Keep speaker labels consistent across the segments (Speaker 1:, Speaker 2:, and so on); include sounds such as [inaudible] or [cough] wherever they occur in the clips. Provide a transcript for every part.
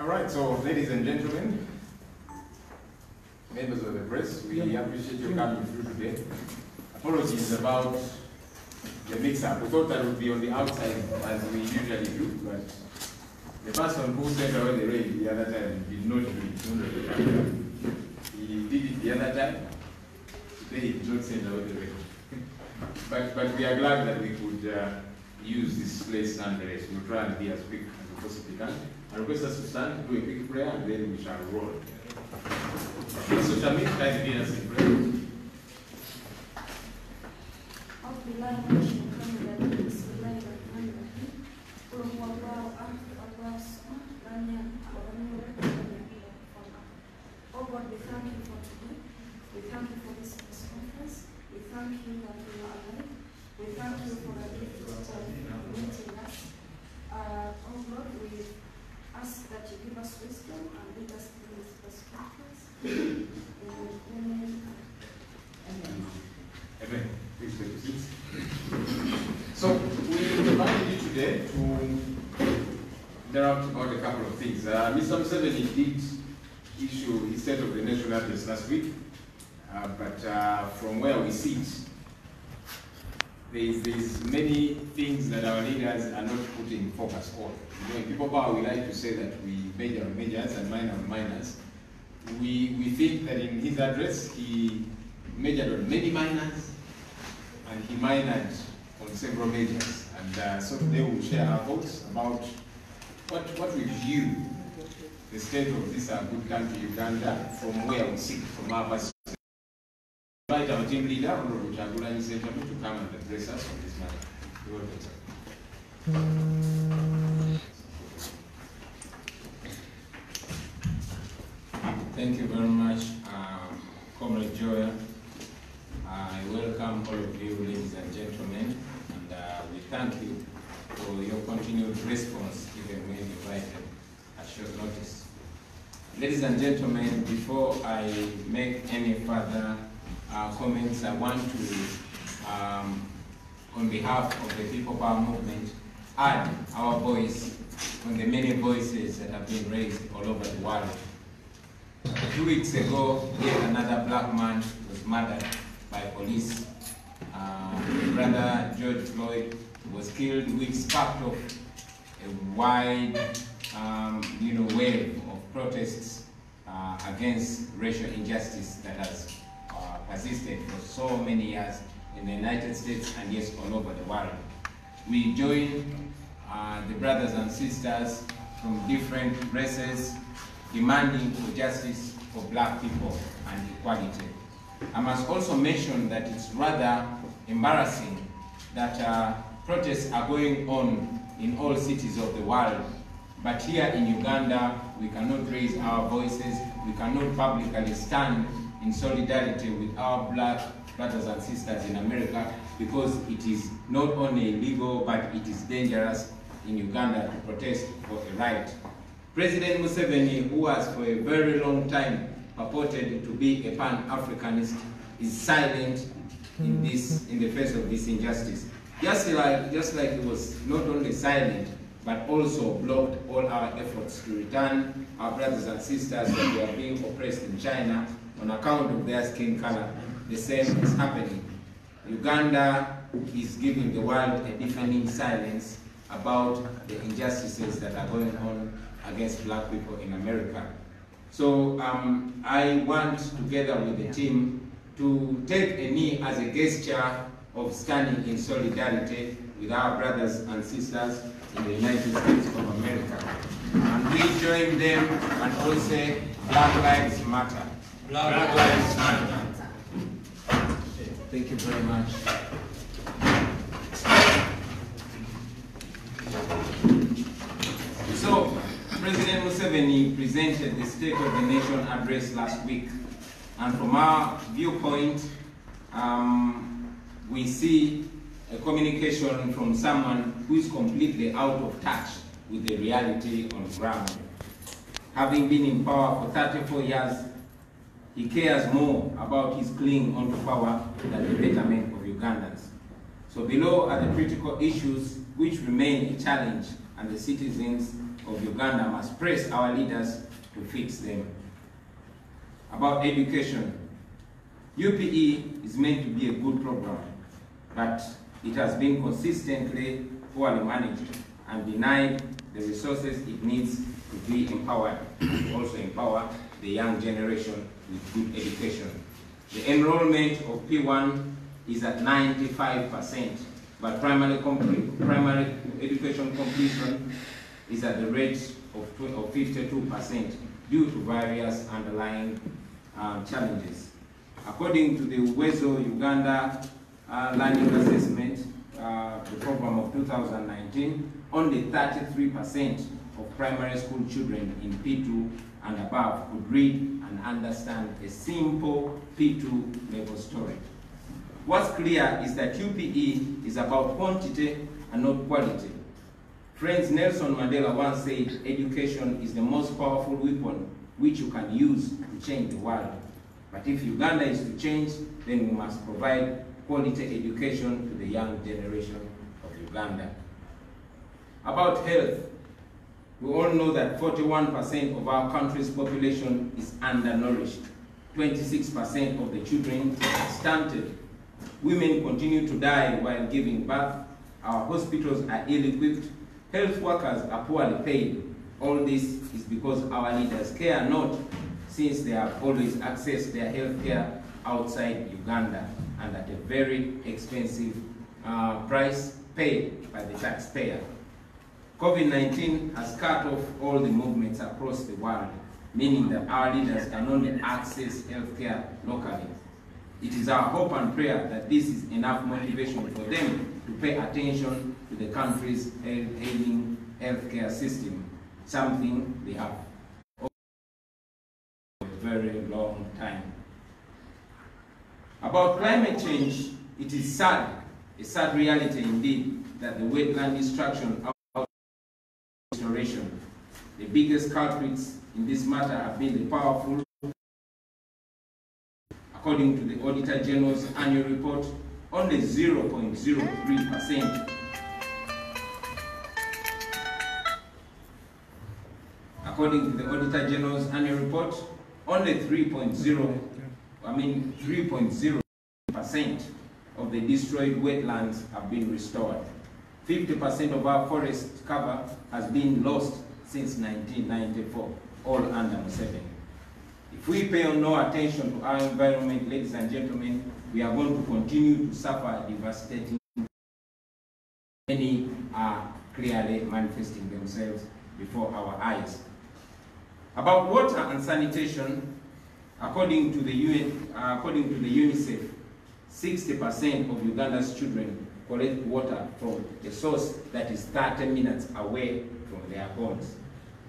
Speaker 1: All right, so ladies and gentlemen, members of the press, we appreciate you coming through today. Apologies about the mix-up. We thought that would be on the outside as we usually do, but the person who sent away the rain the other time did not do it. He did it the other time. Today he did not send away the rain. [laughs] But, but we are glad that we could uh, use this place nonetheless. We'll try and be as quick as we possibly can. I request us to stand, do a quick prayer, and then we shall roll. So shall we guys lead us in prayer?
Speaker 2: Oh God, we thank you for today. We thank you for this press conference. We thank you that you are alive. We thank you for ask that you give us wisdom and lead us through this press conference. Amen. Amen.
Speaker 1: Amen. Please take your seats. So we invited you today to interact about a couple of things. Uh, Mr. Museveni did issue his State of the Nation address last week, uh, but uh, from where we sit, there's, there's many things that our leaders are not putting focus on. You know, in people power, we like to say that we major on majors and minor on minors. We, we think that in his address, he majored on many minors and he minored on several majors. And uh, so today we'll share our thoughts about what, what we view the state of this uh, good country, Uganda, from where we sit, from our perspective. Sentamu, to come and address us on this matter. You're welcome, sir.
Speaker 3: Thank you very much, uh, Comrade Joya. I welcome all of you, ladies and gentlemen, and uh, we thank you for your continued response even when invited at short notice. Ladies and gentlemen, before I make any further uh, comments, I want to, um, on behalf of the People Power Movement, add our voice on the many voices that have been raised all over the world. Few weeks ago, yet another black man was murdered by police. Uh, brother George Floyd was killed, which sparked off a wide, um, you know, wave of protests uh, against racial injustice that has for so many years in the United States and yes, all over the world. We join uh, the brothers and sisters from different races demanding for justice for black people and equality. I must also mention that it's rather embarrassing that uh, protests are going on in all cities of the world, but here in Uganda, we cannot raise our voices, we cannot publicly stand in solidarity with our black brothers and sisters in America because it is not only illegal, but it is dangerous in Uganda to protest for a right. President Museveni, who has for a very long time purported to be a pan-Africanist, is silent in this, in the face of this injustice. Just like, just like he was not only silent, but also blocked all our efforts to return our brothers and sisters that were being oppressed in China on account of their skin color. The same is happening. Uganda is giving the world a deafening silence about the injustices that are going on against black people in America. So um, I want, together with the team, to take a knee as a gesture of standing in solidarity with our brothers and sisters in the United States of America. And we join them and also Black Lives Matter. Black, Lives Matter. Thank you very much. So, President Museveni presented the State of the Nation address last week. And from our viewpoint, um, we see a communication from someone who is completely out of touch with the reality on ground. Having been in power for 34 years, he cares more about his clinging onto power than the betterment of Ugandans. So below are the critical issues which remain a challenge and the citizens of Uganda must press our leaders to fix them. About education, UPE is meant to be a good program, but it has been consistently poorly managed and denied the resources it needs be empowered, also empower the young generation with good education. The enrollment of P1 is at 95%, but primary, primary education completion is at the rate of 52% due to various underlying um, challenges. According to the Uwezo Uganda uh, Learning Assessment, uh, the program of 2019, only 33% of primary school children in P2 and above could read and understand a simple P2 level story. What's clear is that UPE is about quantity and not quality. Friends Nelson Mandela once said, education is the most powerful weapon which you can use to change the world. But if Uganda is to change, then we must provide quality education to the young generation of Uganda. About health, we all know that 41% of our country's population is undernourished. 26% of the children are stunted. Women continue to die while giving birth. Our hospitals are ill-equipped. Health workers are poorly paid. All this is because our leaders care not since they have always accessed their health care outside Uganda and at a very expensive uh, price paid by the taxpayer. COVID-19 has cut off all the movements across the world, meaning that our leaders can only access healthcare locally. It is our hope and prayer that this is enough motivation for them to pay attention to the country's ailing healthcare system, something they have for a very long time. About climate change, it is sad, a sad reality indeed, that the wetland destruction. The biggest culprits in this matter have been the powerful. According to the Auditor General's annual report, only 0.03% According to the Auditor General's annual report, only 3.0, I mean 3.0% of the destroyed wetlands have been restored. 50% of our forest cover has been lost since 1994, all under Museveni. If we pay no attention to our environment, ladies and gentlemen, we are going to continue to suffer devastating. Many are clearly manifesting themselves before our eyes. About water and sanitation, according to the UN, uh, according to the UNICEF, 60% of Uganda's children collect water from a source that is 30 minutes away from their homes.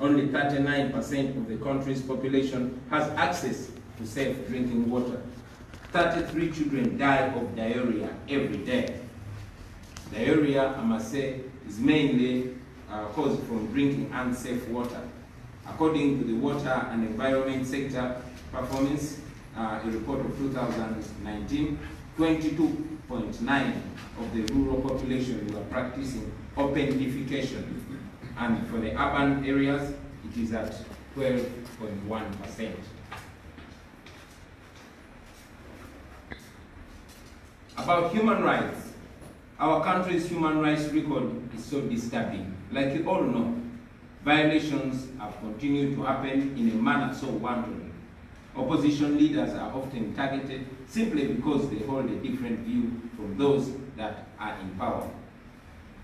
Speaker 3: Only 39% of the country's population has access to safe drinking water. 33 children die of diarrhea every day. Diarrhea, I must say, is mainly uh, caused from drinking unsafe water. According to the Water and Environment Sector Performance, uh, a report of 2019, 22.9 of the rural population were practicing open defecation. And for the urban areas, it is at 12.1%. About human rights, our country's human rights record is so disturbing. Like you all know, violations have continued to happen in a manner so wanton. Opposition leaders are often targeted simply because they hold a different view from those that are in power.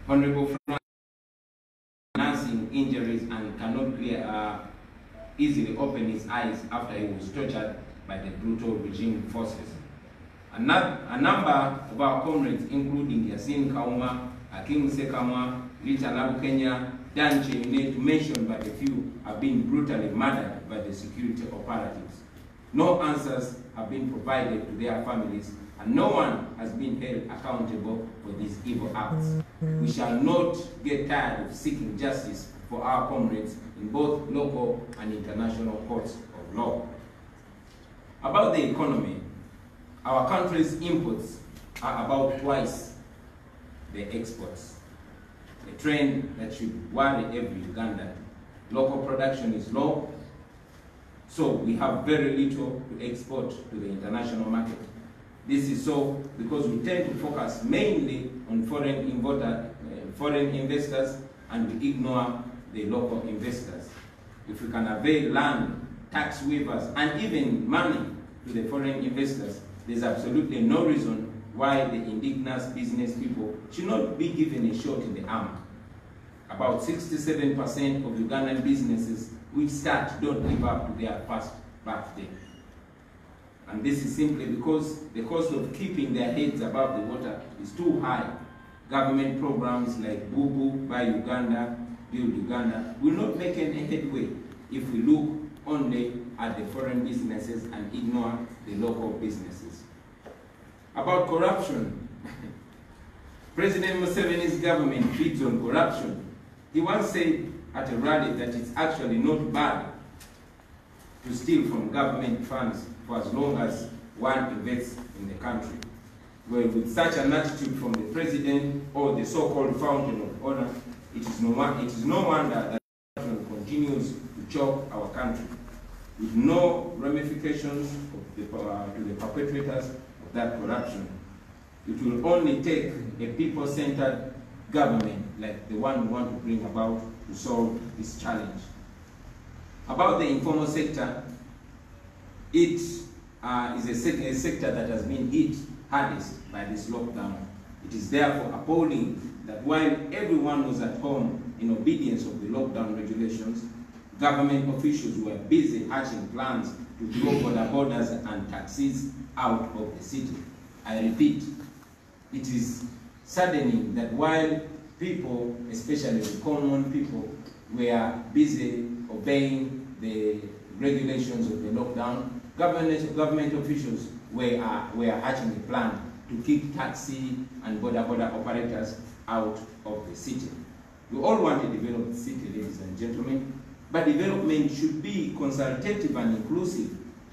Speaker 3: Honorable cannot clear, uh, easily open his eyes after he was tortured by the brutal regime forces. A, a number of our comrades, including Yasin Kauma, Akim Sekamwa, Rita Nabukenya, Dan Cheyune, to mention but a few, have been brutally murdered by the security operatives. No answers have been provided to their families, and no one has been held accountable for these evil acts. We shall not get tired of seeking justice for our comrades in both local and international courts of law. About the economy, our country's imports are about twice the exports, a trend that should worry every Ugandan. Local production is low, so we have very little to export to the international market. This is so because we tend to focus mainly on foreign, importer, uh, foreign investors and we ignore the local investors. If we can avail land, tax waivers, and even money to the foreign investors, there's absolutely no reason why the indigenous business people should not be given a shot in the arm. About 67% of Ugandan businesses which start don't live up to their first birthday. And this is simply because the cost of keeping their heads above the water is too high. Government programs like Bubu, Buy Uganda, Build Uganda will not make any headway if we look only at the foreign businesses and ignore the local businesses. About corruption, [laughs] President Museveni's government feeds on corruption. He once said at a rally that it's actually not bad to steal from government funds for as long as one invests in the country. Well, with such an attitude from the president or the so-called fountain of honor, it is no, it is no wonder that continues to choke our country, with no ramifications the, uh, to the perpetrators of that corruption. It will only take a people-centered government like the one we want to bring about to solve this challenge. About the informal sector, it uh, is a, a, sector that has been hit hardest by this lockdown. It is therefore appalling that while everyone was at home in obedience of the lockdown regulations, government officials were busy hatching plans to throw boda bodas and taxis out of the city. I repeat, it is saddening that while people, especially the common people, were busy obeying the regulations of the lockdown, government, government officials were, uh, were hatching a plan to keep taxi and boda boda operators out of the city. We all want a developed city, ladies and gentlemen, but development should be consultative and inclusive.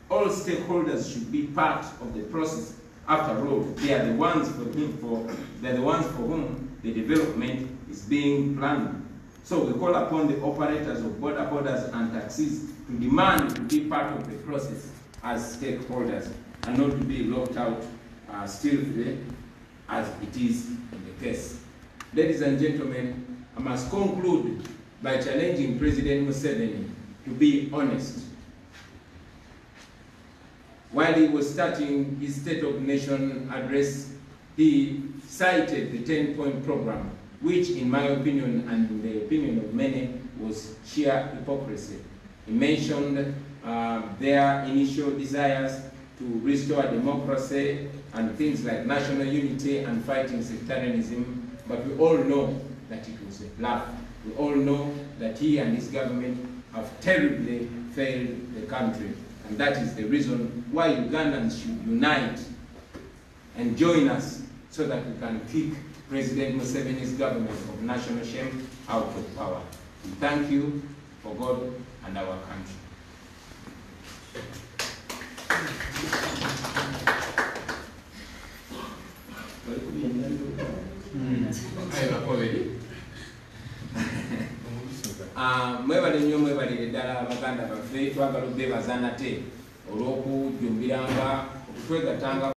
Speaker 3: All stakeholders should be part of the process. After all, they are the ones for whom, for, they are the ones for whom the development is being planned. So we call upon the operators of boda bodas and taxis to demand to be part of the process as stakeholders and not to be locked out uh, stealthily as it is in the case. Ladies and gentlemen, I must conclude by challenging President Museveni to be honest. While he was starting his State of Nation address, he cited the 10-point program, which in my opinion and in the opinion of many was sheer hypocrisy. He mentioned uh, their initial desires to restore democracy and things like national unity and fighting sectarianism, but we all know that it was a bluff. We all know that he and his government have terribly failed the country. And that is the reason why Ugandans should unite and join us so that we can kick President Museveni's government of national shame out of power. We thank you for God and our country. Mwebale nnyo mwebalire ddala baganda baffe twagala obebaza nate olw'okujumbiranga okutwegatanga